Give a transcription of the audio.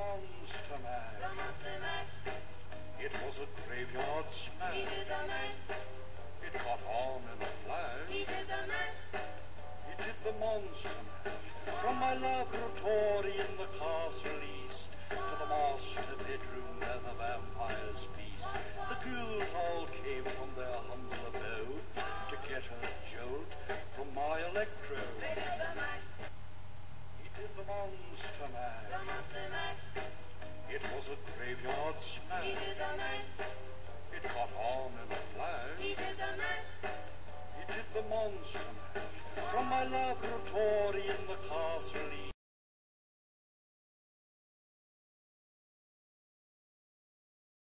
monster mash. It was a graveyard smash. He did the mash. It caught on in a flash. He did the mash. He did the monster mash. From my laboratory in the castle east to the master bedroom where the vampires feast. The ghouls all came from their humble abode to get a jolt from my electrode. He did the monster mash. It was a graveyard smash. He did the mash. It got on in a flash. He did the mash. He did the monster